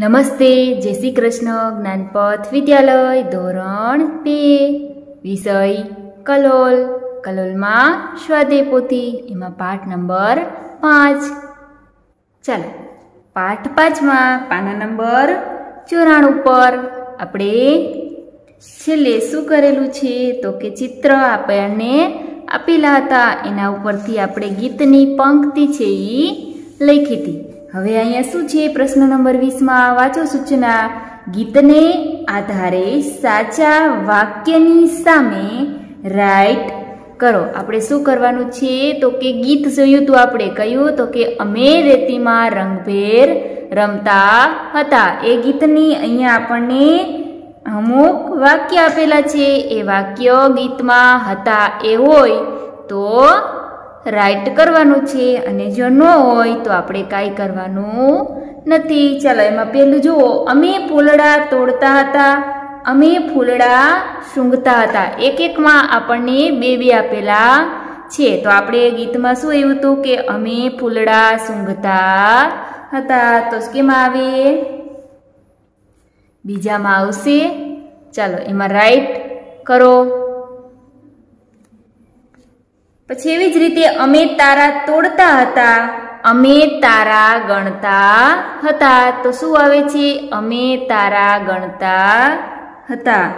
નમસ્તે, જય શ્રી કૃષ્ણ, જ્ઞાનપથ વિદ્યાલય ધોરણ બે, વિષય કલોલ. કલોલમાં સ્વાધ્યાય પોથી, એમાં પાઠ નંબર પાંચ. ચાલો, પાઠ પાંચમાં, પાના નંબર ચોરાણ ઉપર આપણે છેલ્લે શું કરેલું છે? તો કે ચિત્ર આપણને આપેલા હતા. એના ઉપરથી આપણે ગીતની પંક્તિ છે એ લખી હતી. હવે અહીંયા શું છે? પ્રશ્ન નંબર વીસમાં વાંચો સૂચના. ગીતને આધારે સાચા વાક્યની સામે રાઈટ કરો. આપણે શું કરવાનું છે? તો કે ગીત જોયું હતું આપણે કહ્યું, તો કે અમે રેતીમાં રંગભેર રમતા હતા. એ ગીતની અહીંયા આપણને અમુક વાક્ય આપેલા છે. એ વાક્ય ગીતમાં હતા એ હોય તો રાઈટ કરવાનું છે અને જો ન હોય તો આપણે કાંઈ કરવાનું નથી. ચાલો, એમાં પહેલું જુઓ. અમે ફૂલડા તોડતા હતા. અમે ફૂલડા સૂંઘતા હતા. એક એકમાં આપણને બે બે આપેલા છે. તો આપણે ગીતમાં શું એવું હતું કે અમે ફૂલડા સૂંઘતા હતા. તો કેમાં આવે? બીજામાં આવશે. ચાલો, એમાં રાઈટ કરો. પછી એવી જ રીતે અમે તારા તોડતા હતા. અમે તારા ગણતા હતા. તો શું આવે છે? અમે તારા ગણતા હતા.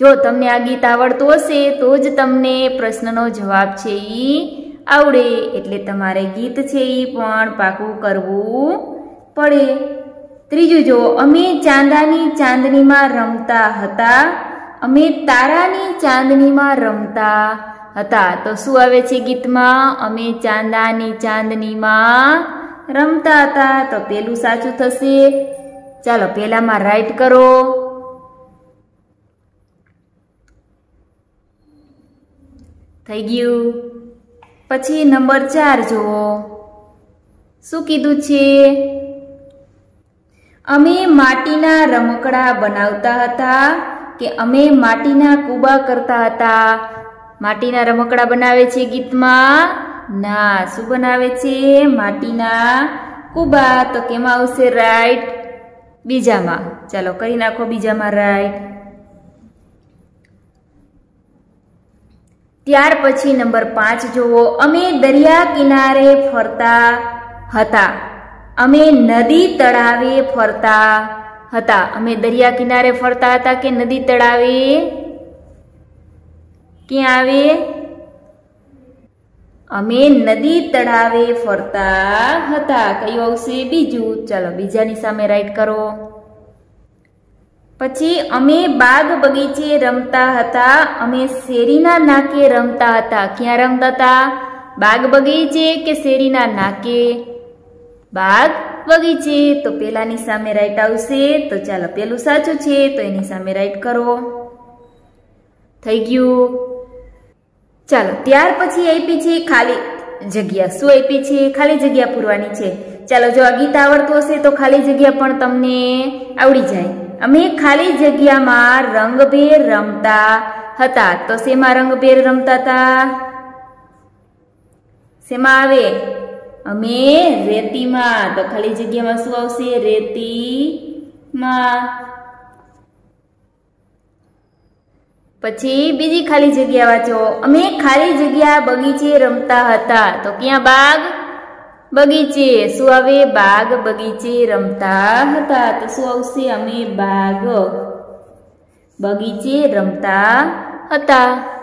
જો તમને આ ગીત આવડતું હશે, તો જ તમને પ્રશ્નનો જવાબ છે એ આવડે. એટલે તમારે ગીત છે એ પણ પાકું કરવું પડે. ત્રીજું જો, અમે ચાંદાની ચાંદનીમાં રમતા હતા. અમે તારાની ચાંદનીમાં રમતા હતા. તો શું આવે છે ગીતમાં? અમે ચાંદાની ચાંદનીમાં રમતા હતા. તો પેલું સાચું થશે? ચાલો, પેલામાં રાઈટ કરો. થઈ ગયું. પછી નંબર ચાર જુઓ. શું કીધું છે? અમે માટીના રમકડા બનાવતા હતા. કે અમે માટીના કૂબા કરતા હતા. માટીના રમકડા બનાવે છે ગીતમાં? ના, શું બનાવે છે? માટીના કૂબા. તો કેમાં આવશે રાઈટ? બીજામાં. ચાલો, કરી નાખો બીજામાં રાઈટ. ત્યાર પછી નંબર પાંચ જુઓ. અમે દરિયા કિનારે ફરતા હતા. અમે નદી તળાવે ફરતા હતા. અમે દરિયા કિનારે ફરતા હતા કે નદી તળાવે? ક્યાં આવે? અમે નદી તળાવે ફરતા હતા. કયું આવશે? બીજું. ચાલો, બીજાની સામે રાઈટ કરો. પછી અમે બાગ બગીચે રમતા હતા. અમે શેરીના નાકે રમતા હતા. ક્યાં રમતા હતા? બાગ બગીચે કે શેરીના નાકે? બાગ બગીચે, તો પેલાની સામે રાઈટ આવશે, તો ચાલો પેલું સાચું છે, તો એની સામે રાઈટ કરો. થઈ ગયું. ચાલો, ત્યાર પછી આપી છે ખાલી જગ્યા. શું આપી છે? ખાલી જગ્યા પૂરવાની છે. ચાલો, જો આ ગીત આવડતું હશે, તો ખાલી જગ્યા પણ તમને આવડી જાય. અમે ખાલી જગ્યામાં રંગભેર રમતા હતા. તો શેમાં રંગભેર રમતા હતા? શેમાં આવે? અમે રેતીમાં, તો ખાલી જગ્યામાં શું આવશે? રેતીમાં. પછી બીજી ખાલી જગ્યા વાંચો. અમે ખાલી જગ્યા બગીચે રમતા હતા. તો ક્યાં બાગ? બગીચે. શું આવે? બાગ બગીચે રમતા હતા. તો શું આવશે? અમે બાગ બગીચે રમતા હતા.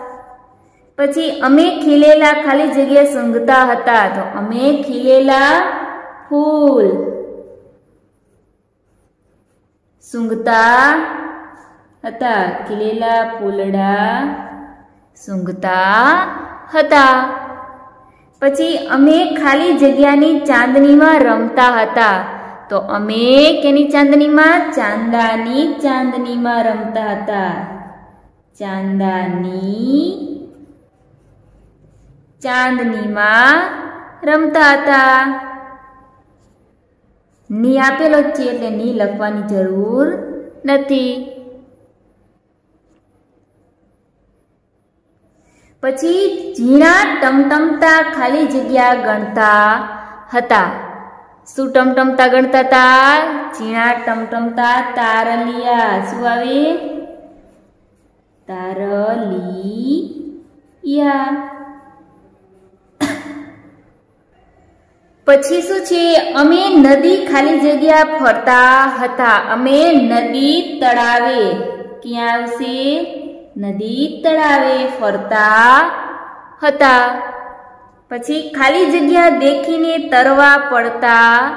પછી અમે ખીલેલા ખાલી જગ્યા સૂંઘતા હતા. તો અમે ખીલેલા ફૂલ. સૂંઘતા હતા. ખીલેલા ફૂલડા સૂંઘતા હતા. પછી અમે ખાલી જગ્યાની ચાંદનીમાં રમતા હતા. તો અમે કેની ચાંદનીમાં? ચાંદાની ચાંદનીમાં રમતા હતા. ચાંદાની ચાંદનીમાં રમતા હતા. ની આપેલો છે એટલે ની લખવાની જરૂર નથી. પછી ઝીણા ટમટમતા ખાલી જગ્યા ગણતા હતા. શું ટમટમતા ગણતા તા ઝીણા ટમટમતા તારલિયા. શું આવે? તારલિયા. પછી શું છે? અમે નદી ખાલી જગ્યા ફરતા હતા. અમે નદી તળાવે. ક્યાં આવશે? નદી તળાવે ફરતા હતા. પછી ખાલી જગ્યા દેખીને તરવા પડતા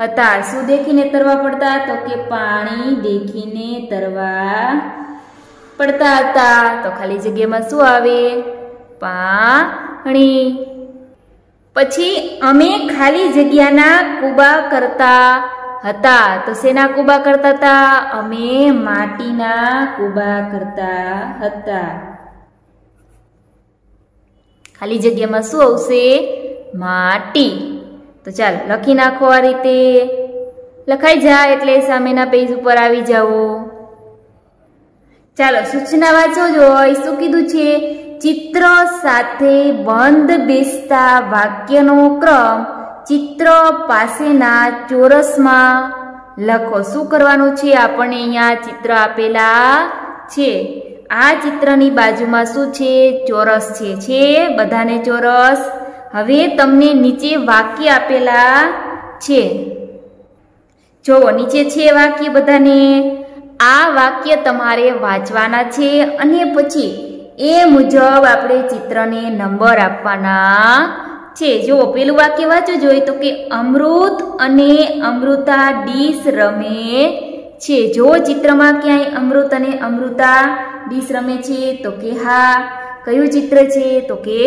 હતા. શું દેખીને તરવા પડતા? તો કે પાણી દેખીને તરવા પડતા હતા. તો ખાલી જગ્યામાં શું આવે? પાણી. પછી અમે ખાલી જગ્યાના કુબા કરતા હતા. તો શેના કુબા કરતા હતા? અમે માટીના કુબા કરતા હતા. ખાલી જગ્યામાં શું આવશે? માટી. તો ચાલ, લખી નાખો આ રીતે. લખાઈ જાય એટલે સામેના પેજ ઉપર આવી જાઓ. ચાલો, સૂચના વાંચો જો. શું કીધું છે? ચિત્ર સાથે બંધ બેસતા વાક્યનો ક્રમ ચિત્ર પાસેના ચોરસમાં લખો. શું કરવાનું છે? આપણને અહીંયા ચિત્ર આપેલા છે. આ ચિત્રની બાજુમાં શું છે? ચોરસ છે. છે? બધાને ચોરસ? હવે તમને નીચે વાક્ય આપેલા છે. જુઓ નીચે છે વાક્ય બધાને. આ વાક્ય તમારે વાંચવાના છે અને પછી એ મુજબ આપણે ચિત્રને નંબર આપવાના છે. જો પેલું વાક્ય વાંચવું જોઈએ તો કે અમૃત અને અમૃતા ડીશ રમે છે. જો ચિત્રમાં ક્યાંય અમૃત અને અમૃતા ડીશ રમે છે તો કે હા. કયું ચિત્ર છે? તો કે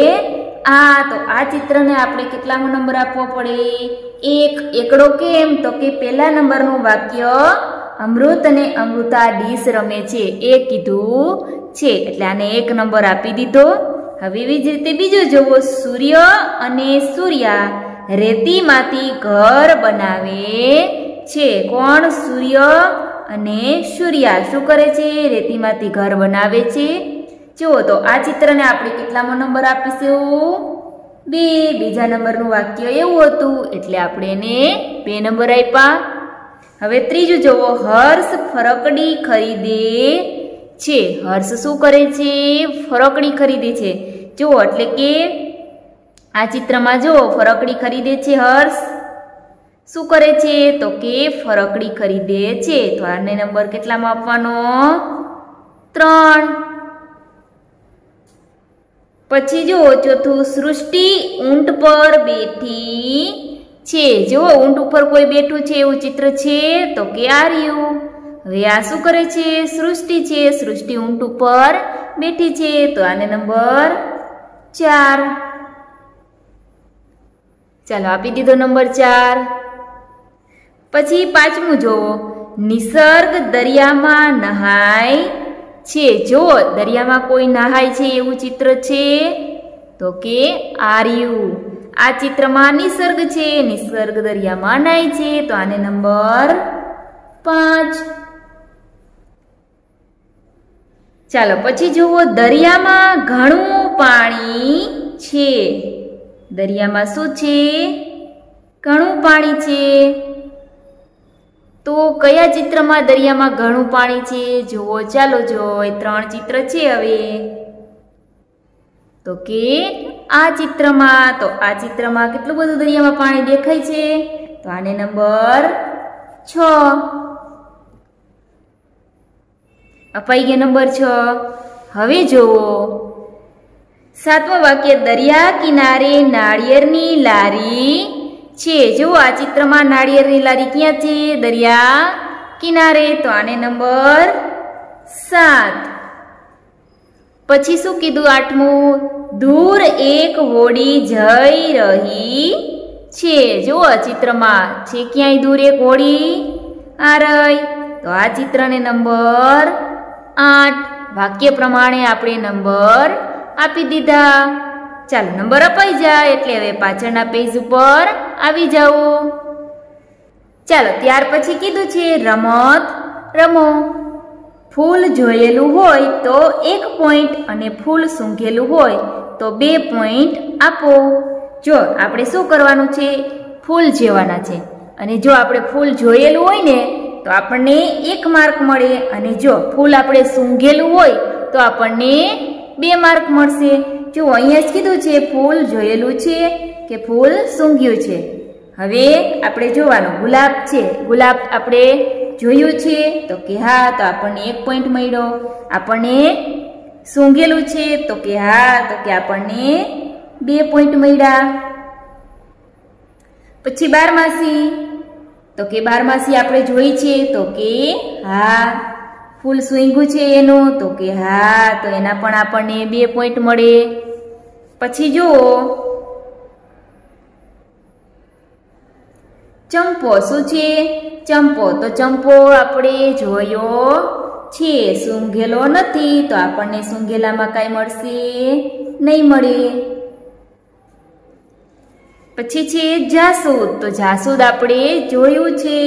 આ. તો આ ચિત્રને આપણે કેટલામો નંબર આપવો પડે? એક. એકડો કેમ? તો કે પહેલા નંબરનું વાક્ય અમૃત અને અમૃતા ડીશ રમે છે. એ કીધું છે. એટલે આને એક નંબર આપી દીધો. હવે એવી જ રીતે બીજો જોવો. સૂર્ય અને સૂર્યા રેતીમાંથી ઘર બનાવે છે. કોણ? સૂર્ય અને સૂર્યા. શું કરે છે? રેતીમાંથી ઘર બનાવે છે. જુઓ તો આ ચિત્રને આપણે કેટલામો નંબર આપીશું? બે. બીજા નંબરનું વાક્ય એવું હતું. એટલે આપણે એને બે નંબર આપ્યા. હવે ત્રીજું જુઓ હર્ષ ફરકડી ખરીદે છે. હર્ષ શું કરે છે? ફરકડી ખરીદે છે. જુઓ, એટલે કે આ ચિત્રમાં જુઓ ફરકડી ખરીદે છે હર્ષ. શું કરે છે? તો કે ફરકડી ખરીદે છે. તો આને નંબર કેટલામાં આપવાનો? ત્રણ. પછી જુઓ, ચોથું સૃષ્ટિ ઊંટ પર બેઠી છે. જો ઊંટ ઉપર કોઈ બેઠું છે એવું ચિત્ર છે? તો કે આ રહ્યું હવે આ શું કરે છે? સૃષ્ટિ છે. સૃષ્ટિ ઊંટ ઉપર બેઠી છે. તો આને નંબર ચાર. ચાલો આપી દીધો નંબર ચાર. પછી પાંચમું જોવો. નિસર્ગ દરિયામાં નહાય છે. જો દરિયામાં કોઈ નહાય છે એવું ચિત્ર છે, તો કે આર્યુ. આ ચિત્રમાં નિસર્ગ છે. નિસર્ગ દરિયામાં નહાય છે. તો આને નંબર પાંચ. ચાલો પછી જુઓ, દરિયામાં ઘણું પાણી છે. દરિયામાં શું છે? ઘણું પાણી છે. તો કયા ચિત્રમાં દરિયામાં ઘણું પાણી છે? જુઓ, ચાલો જો એ ત્રણ ચિત્ર છે હવે. તો કે આ ચિત્રમાં, તો આ ચિત્રમાં કેટલું બધું દરિયામાં પાણી દેખાય છે? તો આને નંબર છ. અપાઈ ગયો નંબર છ. હવે જુઓ સાતમો વાક્ય, દરિયા કિનારે નાળિયેરની લારી છે. જુઓ, આ ચિત્રમાં નાળિયેરની લારી ક્યાં છે? દરિયા કિનારે. તો આને નંબર સાત. પછી શું કીધું આઠમું? દૂર એક હોડી જઈ રહી છે. જુઓ ચિત્રમાં છે ક્યાંય દૂર એક હોડી? આ રહી. તો આ ચિત્રને નંબર આઠ. વાક્ય પ્રમાણે આપણે નંબર આપી દીધા. ચાલો, નંબર અપાઈ જાય એટલે હવે પાછળના પેજ ઉપર આવી જાઓ. ચાલો, ત્યાર પછી કીધું છે રમત, રમો. ફૂલ જોયેલું હોય તો એક પોઈન્ટ અને ફૂલ સૂંઘેલું હોય તો બે પોઈન્ટ આપો. જો આપણે શું કરવાનું છે? ફૂલ જેવાના છે. અને જો આપણે ફૂલ જોયેલું હોય ને તો આપણને એક માર્ક મળે અને જો ફૂલ આપણે સૂંઘેલું હોય તો આપણને બે માર્ક મળશે. જો અહીંયા જ કીધું છે ફૂલ જોયેલું છે કે ફૂલ સૂંઘ્યું છે. હવે આપણે જોવાનું, ગુલાબ છે. ગુલાબ આપણે જોયું છે. તો કે હા, તો આપણને એક પોઈન્ટ મળ્યો. આપણને સૂંઘેલું છે. તો કે હા, તો કે આપણને બે પોઈન્ટ મળ્યા. પછી બારમાસી. તો કે બારમાસી આપણે જોઈ છે, તો કે હા, ફૂલ સ્વિંગું છે એનું, તો કે હા, તો એના પણ આપણને બે પોઈન્ટ મળે. પછી જુઓ. ચંપો શું છે? ચંપો, તો ચંપો આપણે જોયો છે, સૂંઘેલો નથી, તો આપણને સૂંઘેલામાં કાંઈ મળશે? નહીં મળે. પછી છે જાસૂદ. તો જાસૂદ આપણે જોયું છે.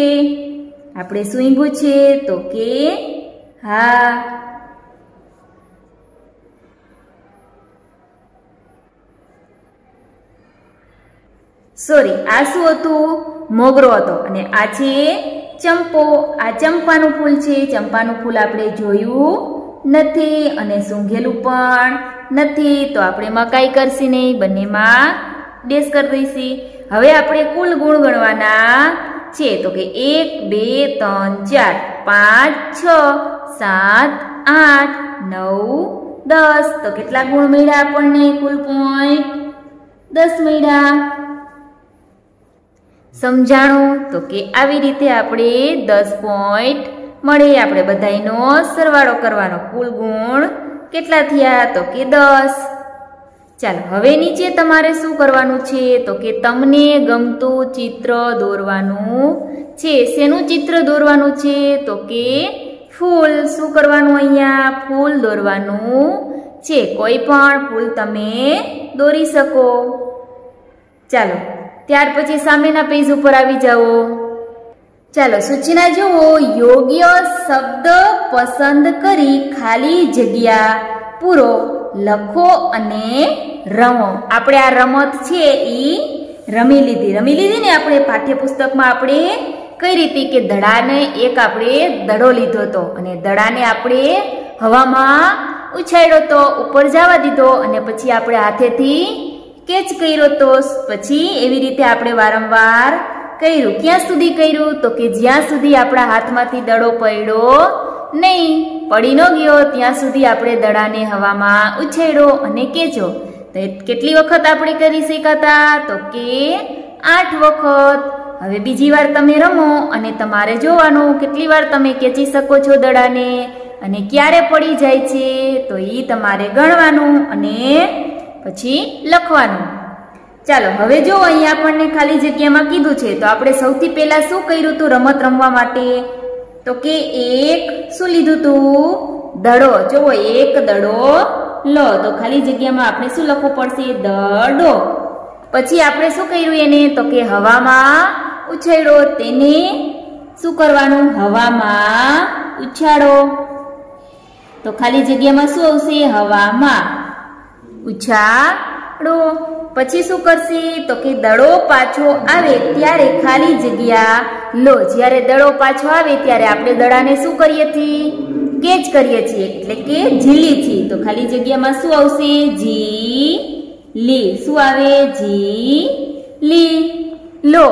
આપણે સૂંઘ્યું છે. તો કે હા. સોરી આ શું હતું, મોગરો હતો. અને આ છે ચંપો. આ ચંપાનું ફૂલ છે. ચંપાનું ફૂલ આપણે જોયું નથી અને સૂંઘેલું પણ નથી. તો આપણે મકાઈ કરશે નહીં. બંનેમાં ડેશ કરી દઈશી હવે આપણે કુલ ગુણ ગણવાના છે. તો કે એક, બે, ત્રણ, ચાર, પાંચ, છ, સાત, આઠ, નવ, દસ. તો કેટલા ગુણ મળ્યા આપણને? કુલ પોઈન્ટ દસ મળ્યા. સમજાણું? તો કે આવી રીતે આપણે દસ પોઈન્ટ મળે. આપણે બધાનો સરવાળો કરવાનો. કુલ ગુણ કેટલા થયા? તો કે દસ. ચાલો, હવે નીચે તમારે શું કરવાનું છે? તો કે તમને ગમતું ચિત્ર દોરવાનું છે. શેનું ચિત્ર દોરવાનું છે? તો કે ફૂલ. શું કરવાનું અહીંયા? ફૂલ દોરવાનું છે. કોઈ પણ ફૂલ તમે દોરી શકો. ચાલો, ત્યાર પછી સામેના પેજ ઉપર આવી જાઓ. ચાલો, સૂચના જુઓ. યોગ્ય શબ્દ પસંદ કરી ખાલી જગ્યા પૂરો. લખો અને રમો. આપણે આ રમત છે એ રમી લીધી. રમી લીધી ને આપણે પાઠ્યપુસ્તકમાં આપણે કઈ રીતે કે દડાને એક આપણે દડો લીધો હતો અને દડાને આપણે હવામાં ઉછાળ્યો તો, ઉપર જવા દીધો અને પછી આપણે હાથેથી કેચ કર્યો તો, પછી એવી રીતે આપણે વારંવાર કર્યું. ક્યાં સુધી કર્યું? તો કે જ્યાં સુધી આપણા હાથમાંથી દડો પડ્યો નહીં. પડી ન ગયો, ત્યાં સુધી આપણે દડાને હવામાં ઉછેડો અને કેચો તો કેટલી વખત આપણે કરી શકાતા તો કે આઠ વખત. હવે બીજી વાર તમે રમો અને તમારે જોવાનું કેટલી વાર તમે કેચી શકો છો દડાને અને ક્યારે પડી જાય છે, તો એ તમારે ગણવાનું અને પછી લખવાનું. ચાલો, હવે જો અહીંયા આપણને ખાલી જગ્યામાં કીધું છે, તો આપણે સૌથી પહેલાં શું કર્યું હતું રમત રમવા માટે? તો કે એક શું લીધું તું? દડો. જુઓ એક દડો લો. તો ખાલી જગ્યામાં આપણે શું લખવું પડશે? દડો. પછી આપણે શું કર્યું એને? તો કે હવામાં ઉછેડો. તેને શું કરવાનું? હવામાં ઉછાળો. તો ખાલી જગ્યામાં શું આવશે? હવામાં ઉછાળો. પછી શું કરશે? તો કે દડો પાછો આવે ત્યારે ખાલી જગ્યા લો. જ્યારે દડો પાછો આવે ત્યારે આપણે દડાને શું કરીએ છીએ? કેચ કરીએ છીએ. એટલે કે ઝીલી છીએ. તો ખાલી જગ્યામાં શું આવશે? જી લી શું આવે? જી લી લો.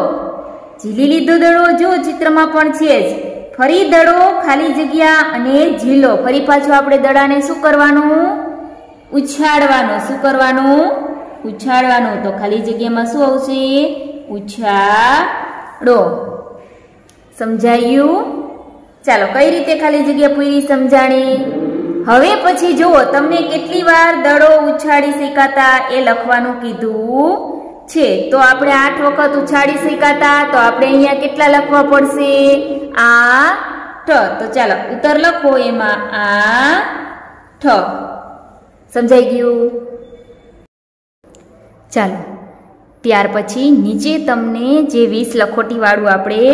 ઝીલી લીધો દડો. જો ચિત્રમાં પણ છે જ. ફરી દડો ખાલી જગ્યા અને ઝીલો. ફરી પાછો આપણે દડાને શું કરવાનું? ઉછાળવાનું. શું કરવાનું? ઉછાળવાનું. તો ખાલી જગ્યામાં શું આવશે? ઉછાળો. સમજાયું? ચાલો, કઈ રીતે ખાલી જગ્યા પૂરી સમજાણી? હવે પછી જુઓ, તમને કેટલી વાર દડો ઉછાળી શીખાતા એ લખવાનું કીધું છે. તો આપણે આઠ વખત ઉછાળી શીખાતા, તો આપણે અહીંયા કેટલા લખવા પડશે? આ ઠ તો ચાલો, ઉત્તર લખો એમાં. આ ઠ સમજાઈ ગયું? ચાલો. ત્યાર પછી નીચે તમને જે વીસ લખોટીવાળું આપણે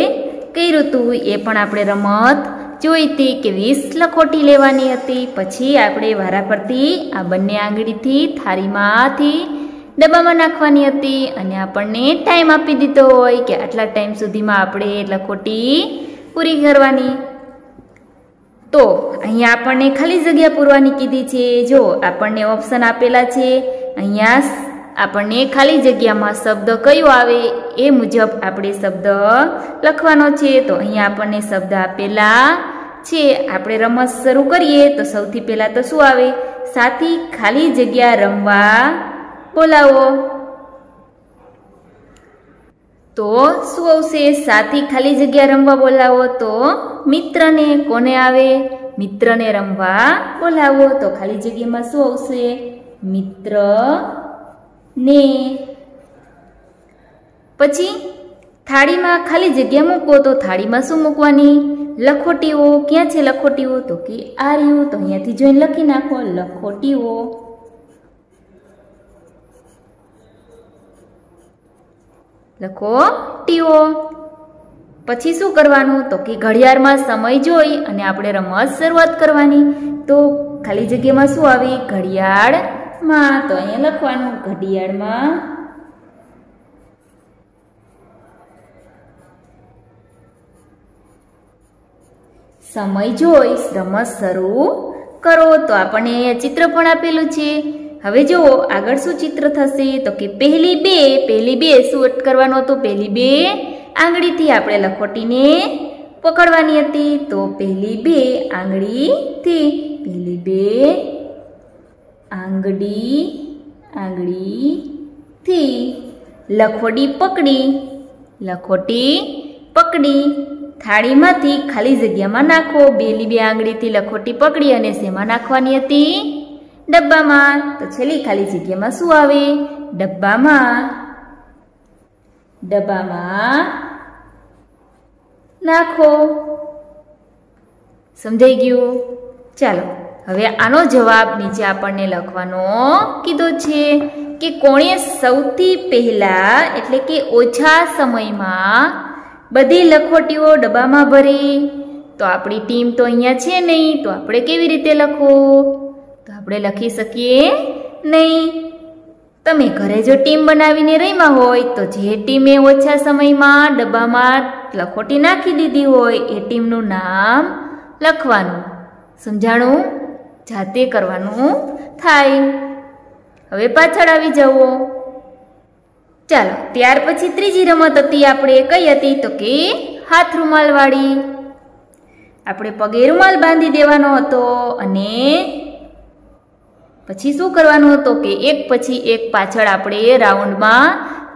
કર્યું હતું, એ પણ આપણે રમત જોઈ હતી કે વીસ લખોટી લેવાની હતી. પછી આપણે વારા પરથી આ બંને આંગળીથી થાળીમાંથી ડબ્બામાં નાખવાની હતી અને આપણને ટાઈમ આપી દીધો હોય કે આટલા ટાઈમ સુધીમાં આપણે લખોટી પૂરી કરવાની. તો અહીંયા આપણને ખાલી જગ્યા પૂરવાની કીધી છે. જો આપણને ઓપ્શન આપેલા છે, અહીંયા આપણને ખાલી જગ્યામાં શબ્દ કયો આવે એ મુજબ આપણે શબ્દ લખવાનો છે. તો અહીંયા આપણને શબ્દ આપેલા છે. આપણે રમત શરૂ કરીએ તો સૌથી પહેલાં તો શું આવે? સાથી ખાલી જગ્યા રમવા બોલાવો. તો શું આવશે? સાથી ખાલી જગ્યા રમવા બોલાવો. તો મિત્રને કોને આવે? મિત્રને રમવા બોલાવો. તો ખાલી જગ્યામાં શું આવશે? મિત્ર ને પછી થાળીમાં ખાલી જગ્યા મૂકો તો થાળીમાં શું મૂકવાની? લખોટીઓ. ક્યાં છે લખોટીઓ? તો કે આ રહ્યું. તો અહીંયાથી જોઈને લખી નાખો. લખોટીઓ. લખો ટીઓ પછી શું કરવાનું? તો કે ઘડિયાળમાં સમય જોઈ અને આપણે રમત શરૂઆત કરવાની. તો ખાલી જગ્યામાં શું આવે? ઘડિયાળમાં તો અહીંયા લખવાનું ઘડિયાળમાં. સમય જોઈ રમત શરૂ કરો, તો આપણને અહીંયા ચિત્ર પણ આપેલું છે. હવે જુઓ, આગળ શું ચિત્ર થશે? તો કે પહેલી બે પહેલી બે શું કરવાનું હતું? પહેલી બે આંગળીથી આપણે લખોટીને પકડવાની હતી. તો પહેલી બે આંગળીથી, પહેલી બે આંગળી આંગળીથી લખોટી પકડી લખોટી પકડી. થાળીમાંથી ખાલી જગ્યામાં નાખો. બેલી બે આંગળીથી લખોટી પકડી અને શેમાં નાખવાની હતી? ડબ્બામાં. તો છેલ્લી ખાલી જગ્યામાં શું આવે? ડબ્બામાં. ડબ્બામાં નાખો. સમજાઈ ગયું? ચાલો. હવે આનો જવાબ નીચે આપણને લખવાનો કીધો છે કે કોણે સૌથી પહેલા એટલે કે ઓછા સમયમાં બધી લખોટીઓ ડબ્બામાં ભરી? તો આપણી ટીમ તો અહીંયા છે નહીં, તો આપણે કેવી રીતે લખવું તો આપણે લખી શકીએ નહીં. તમે ઘરે જો ટીમ બનાવીને રહીમાં હોય, તો જે ટીમે ઓછા સમયમાં ડબ્બામાં લખોટી નાખી દીધી હોય, એ ટીમનું નામ લખવાનું. સમજાણું? જાતે કરવાનું થાય. હવે પાછળ આવી જવો. ચાલો, ત્યાર પછી ત્રીજી રમત હતી આપણે કઈ હતી તો કે હાથ રૂમાલવાળી આપણે પગે રૂમાલ બાંધી દેવાનો હતો અને પછી શું કરવાનું હતું કે એક પછી એક પાછળ આપણે રાઉન્ડમાં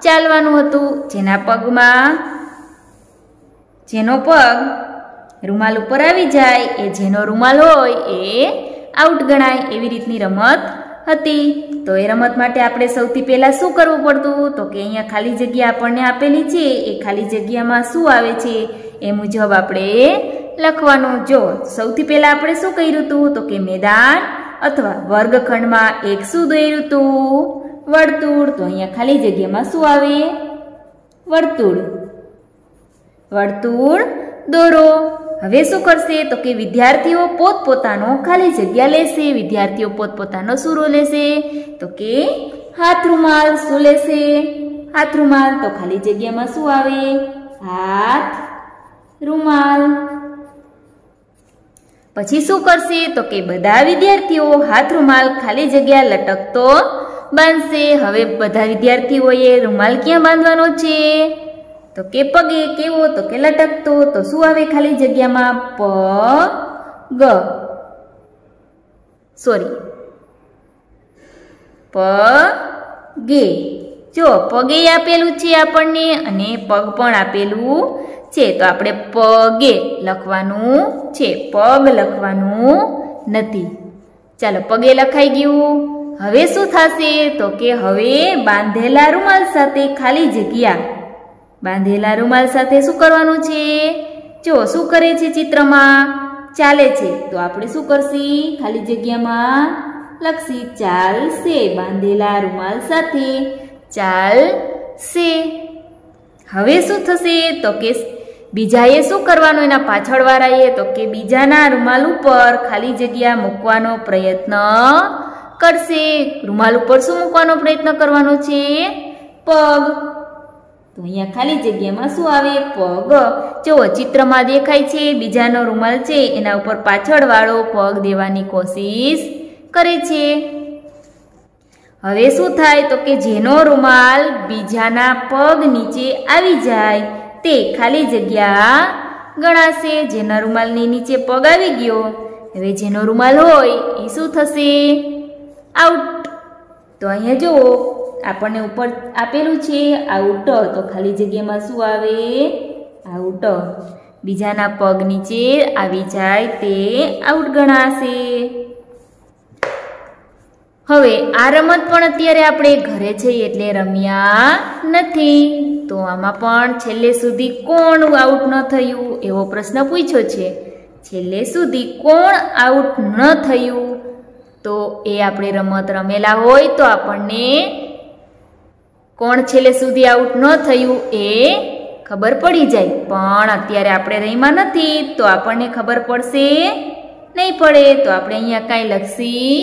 ચાલવાનું હતું. જેના પગમાં, જેનો પગ રૂમાલ ઉપર આવી જાય, એ જેનો રૂમાલ હોય એ આઉટ ગણાય એવી રીતની રમત હતી. તો એ રમત માટે આપણે સૌથી પહેલાં શું કરવું પડતું? તો કે અહીંયા ખાલી જગ્યા આપણને આપેલી છે. એ ખાલી જગ્યામાં શું આવે છે? એ મુજબ આપણે લખવાનું. જો સૌથી પહેલાં આપણે શું કર્યું હતું તો કે મેદાન અથવા વર્ગખંડમાં એક શું દોર્યું હતું વર્તુળ. તો અહીંયા ખાલી જગ્યામાં શું આવે? વર્તુળ. વર્તુળ દોરો. હવે શું કરશે? તો કે વિદ્યાર્થીઓ પોતપોતાનો ખાલી જગ્યા લેશે, વિદ્યાર્થીઓ પોતપોતાનો શું લેશે. તો કે હાથ રૂમાલ શું લેશે? હાથ રૂમાલ તો ખાલી જગ્યામાં શું આવે? હાથ રૂમાલ. પછી શું કરશે? તો કે બધા વિદ્યાર્થીઓ હાથ રૂમાલ ખાલી જગ્યા લટકતો બાંધશે. હવે બધા વિદ્યાર્થીઓએ રૂમાલ ક્યાં બાંધવાનો છે? તો કે પગે કેવો, તો કે લટકતો, તો શું આવે ખાલી જગ્યામાં? પ, ગ. સોરી પ, ગે. જો પગે આપેલું છે આપણને અને પગ પણ આપેલું છે, તો આપણે પગે લખવાનું છે. પગ લખવાનું નથી. ચાલો, પગે લખાઈ ગયું. હવે શું થશે? તો કે હવે બાંધેલા રૂમાલ સાથે ખાલી જગ્યા. બાંધેલા રૂમાલ સાથે શું કરવાનું છે? જો શું કરે છે ચિત્રમાં? ચાલે છે. તો આપણે શું કરશી? ખાલી જગ્યામાં લખશી, ચાલશે. બાંધેલા રૂમાલ સાથે ચાલશે. હવે શું થશે? તો કે બીજાએ શું કરવાનું? એના પાછળવાળાએ તો કે બીજાના રૂમાલ ઉપર ખાલી જગ્યા મૂકવાનો પ્રયત્ન કરશે. રૂમાલ ઉપર શું મૂકવાનો પ્રયત્ન કરવાનો છે? પગ તો અહીંયા ખાલી જગ્યામાં શું આવે? પગ. જુઓ ચિત્રમાં દેખાય છે, બીજાનો રૂમાલ છે, એના ઉપર પાછળ વાળો પગ દેવાની કોશિશ કરે છે. હવે શું થાય? તો કે જેનો રૂમાલ બીજાના પગ નીચે આવી જાય, તે ખાલી જગ્યા ગણાશે. જેના રૂમાલની નીચે પગ આવી ગયો, હવે જેનો રૂમાલ હોય, એ શું થશે? આઉટ. તો અહીંયા જુઓ. આપણને ઉપર આપેલું છે આઉટ તો ખાલી જગ્યામાં શું આવે? આઉટ બીજાના પગ નીચે આવી જાય તે આઉટ ગણાશે. હવે, આ રમત પણ અત્યારે આપણે ઘરે જઈએ એટલે રમ્યા નથી. તો આમાં પણ છેલ્લે સુધી કોણ આઉટ ન થયું? એવો પ્રશ્ન પૂછ્યો છે. છેલ્લે સુધી કોણ આઉટ ન થયું? તો એ આપણે રમત રમેલા હોય તો આપણને કોણ છેલ્લે સુધી આઉટ ન થયું એ ખબર પડી જાય. પણ અત્યારે આપણે રહીમાં નથી, તો આપણને ખબર પડશે નહીં પડે, તો આપણે અહીંયા કાંઈ લખશી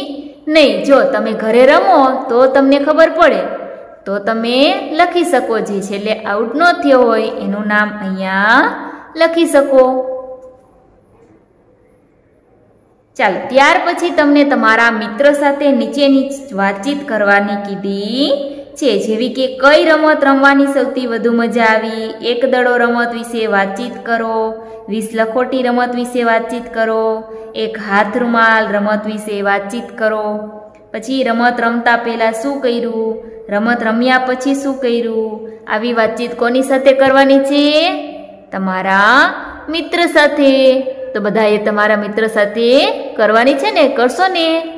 નહીં. જો તમે ઘરે રમો, તો તમને ખબર પડે. તો તમે લખી શકો જે છેલ્લે આઉટ ન થયો હોય, એનું નામ અહીંયા લખી શકો. ચાલો, ત્યાર પછી તમને તમારા મિત્ર સાથે નીચેની વાતચીત કરવાની કીધી છે જેવી કે કઈ રમત રમવાની સૌથી વધુ મજા આવી? એક દડો રમત વિશે વાતચીત કરો, વીસ લખોટી રમત વિશે વાતચીત કરો, એક હાથ રૂમાલ રમત વિશે વાતચીત કરો. પછી રમત રમતા પહેલાં શું કર્યું? રમત રમ્યા પછી શું કર્યું? આવી વાતચીત કોની સાથે કરવાની છે? તમારા મિત્ર સાથે. તો બધાએ તમારા મિત્ર સાથે કરવાની છે ને? કરશો ને?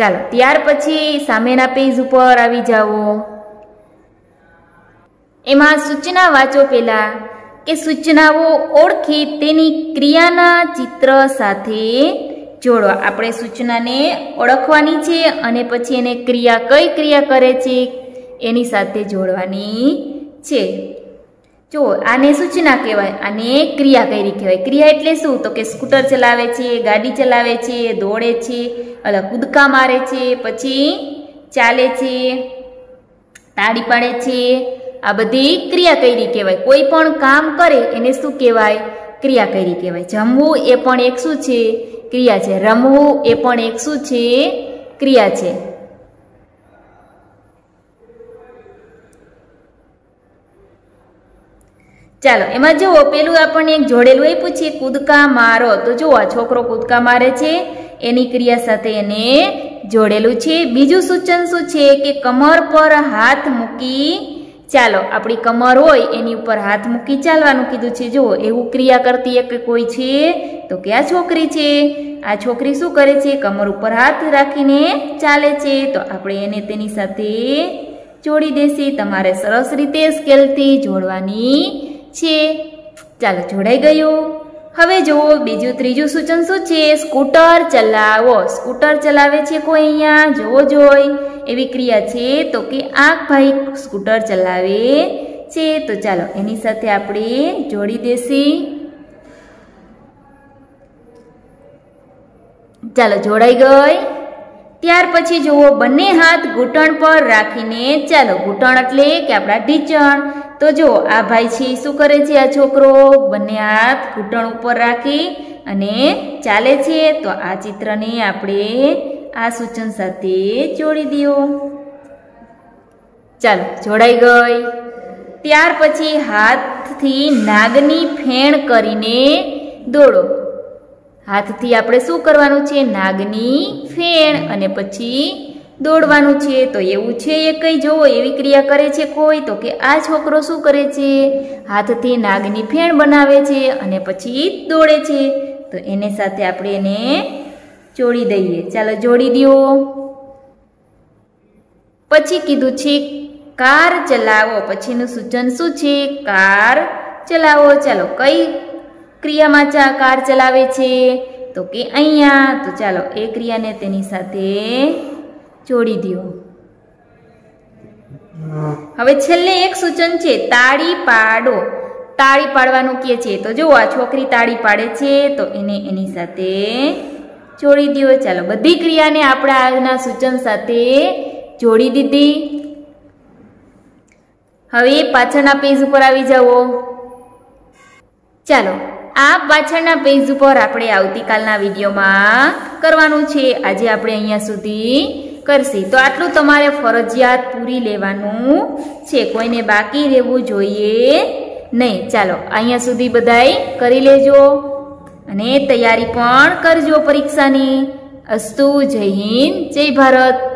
ચાલો, ત્યાર પછી સામેના પેજ ઉપર આવી જાઓ. એમાં સૂચના વાંચો પહેલાં કે સૂચનાઓ ઓળખી તેની ક્રિયાના ચિત્ર સાથે જોડો. આપણે સૂચનાને ઓળખવાની છે અને પછી એને ક્રિયા કઈ ક્રિયા કરે છે એની સાથે જોડવાની છે. જો આને સૂચના કહેવાય, આને ક્રિયા કઈ કહેવાય. ક્રિયા એટલે શું? તો કે સ્કૂટર ચલાવે છે, ગાડી ચલાવે છે, દોડે છે અલગ કૂદકા મારે છે, પછી ચાલે છે, તાળી પાડે છે. આ બધી ક્રિયા કઈ કહેવાય. કોઈ પણ કામ કરે એને શું કહેવાય? ક્રિયા કઈ કહેવાય. જમવું એ પણ એક શું છે? ક્રિયા છે. રમવું એ પણ એક શું છે? ક્રિયા છે. ચાલો, એમાં જુઓ, પેલું આપણને એક જોડેલું આપ્યું પૂછીએ કૂદકા મારો. તો જુઓ, આ છોકરો કૂદકા મારે છે, એની ક્રિયા સાથે એને જોડેલું છે. બીજું સૂચન શું છે કે કમર પર હાથ મૂકી, ચાલો, આપણી કમર હોય, એની ઉપર હાથ મૂકી ચાલવાનું કીધું છે. જુઓ, એવું ક્રિયા કરતી એક કોઈ છે, તો કે આ છોકરી છે. આ છોકરી શું કરે છે? કમર ઉપર હાથ રાખીને ચાલે છે. તો આપણે એને તેની સાથે જોડી દેશે. તમારે સરસ રીતે સ્કેલથી જોડવાની છે. ચાલો જોડાઈ ગયું. હવે જુઓ બીજું ત્રીજું સૂચન શું છે? સ્કૂટર ચલાવો. સ્કૂટર ચલાવે છે કોઈ અહીંયા? જોવો જોઈ. એવી ક્રિયા છે તો કે આ ભાઈ સ્કૂટર ચલાવે છે. તો ચાલો એની સાથે આપણે જોડી દેશી ચાલો જોડાઈ ગઈ. ત્યાર પછી જુઓ બંને હાથ ઘૂંટણ પર રાખીને. ચાલો ઘૂંટણ એટલે કે આપણા ઢીચણ. તો જો, આ ભાઈ છે શું કરે છે, આ છોકરો? બંને હાથ ઘૂંટણ ઉપર રાખી અને ચાલે છે. તો આ ચિત્રને આપણે આ સૂચન સાથે જોડી દો ચાલો, જોડાઈ ગઈ. ત્યાર પછી હાથથી નાગની ફેણ કરીને દોડો. હાથથી આપણે શું કરવાનું છે? નાગની ફેણ અને પછી દોડવાનું છે, તો એવું છે એ કઈ? જોવો એવી ક્રિયા કરે છે કોઈ, તો કે આ છોકરો શું કરે છે? હાથથી નાગની ફેણ બનાવે છે અને પછી દોડે છે. તો એને સાથે આપણે એને જોડી દઈએ. ચાલો જોડી દો. પછી કીધું છે, કાર ચલાવો. પછીનું સૂચન શું છે? કાર ચલાવો. ચાલો, કઈ ક્રિયામાં ચા કાર ચલાવે છે? તો કે અહીંયા. તો ચાલો, એ ક્રિયાને તેની સાથે જોડી દો હવે છેલ્લે એક સૂચન છે, તાળી પાડો. તાળી પાડવાનું કે છે? તો જુઓ, આ છોકરી તાળી પાડે છે, તો એને એની સાથે જોડી દો ચાલો, બધી ક્રિયાને આપણે આજના સૂચન સાથે જોડી દીધી. હવે પાછળના પેજ ઉપર આવી જાઓ. ચાલો, આ પાછળના પેજ ઉપર આપણે આવતીકાલના વિડીયોમાં કરવાનું છે. આજે આપણે અહીંયા સુધી કરશે. તો આટલું તમારે ફરજિયાત પૂરી લેવાનું છે. કોઈને બાકી રહેવું જોઈએ નહીં. ચાલો, અહીંયા સુધી બધાય કરી લેજો અને તૈયારી પણ કરજો પરીક્ષાની. અસ્તુ જય હિન્દ, જય ભારત.